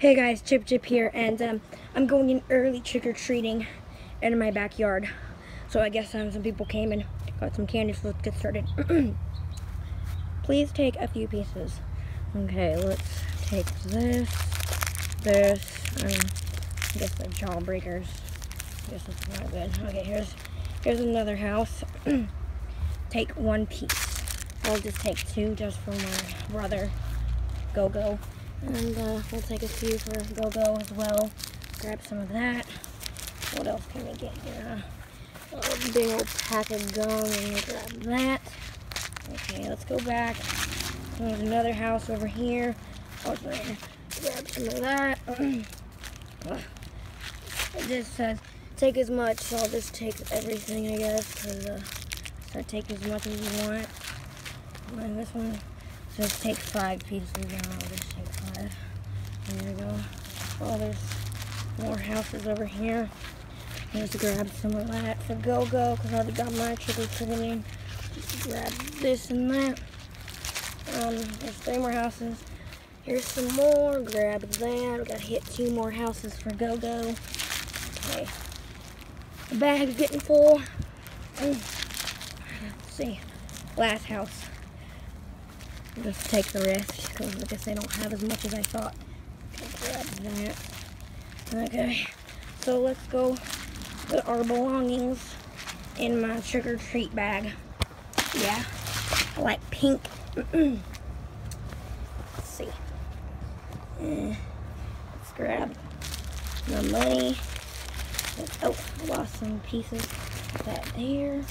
Hey guys, Chip Chip here, and um, I'm going in early trick-or-treating in my backyard. So I guess um, some people came and got some candy, so let's get started. Please take a few pieces. Okay, let's take this, this, and I guess the jawbreakers. I guess that's not good. Okay, here's here's another house. take one piece. I'll just take two just for my brother. Go go. And uh, we'll take a few for Go-Go as well. Grab some of that. What else can we get here? A big old pack of gum and grab that. Okay, let's go back. There's another house over here. Oh, grab some of that. it just says take as much, so I'll just take everything, I guess, because uh, so take as much as you want. And this one says take five pieces, and I'll just. There we go. Oh, there's more houses over here. Let's grab some of that for go-go, because I already got my trick or Just grab this and that. Um, there's three more houses. Here's some more. Grab that. We gotta hit two more houses for go-go. Okay. The bag's getting full. Mm. Let's see. Last house just take the rest because I guess they don't have as much as I thought. Okay, so let's go put our belongings in my trick-or-treat bag. Yeah, I like pink. let's see. Uh, let's grab my money. Oh, I lost some pieces. That there.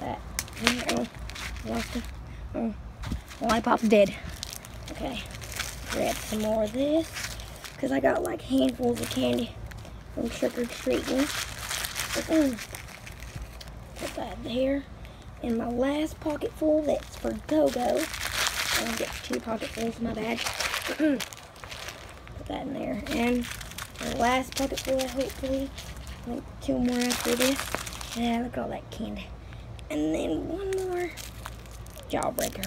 That there. Oh, lost it. Oh, Lollipop's dead. Okay, grab some more of this because I got like handfuls of candy from trick-or-treating. Put that there. And my last pocket full, that's for Go-Go. I'll get two pocketfuls my bag. Put that in there. And my last pocketful, hopefully, like two more after this. Yeah, look at all that candy. And then one more jawbreaker.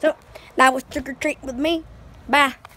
So, that was trick or treat with me. 3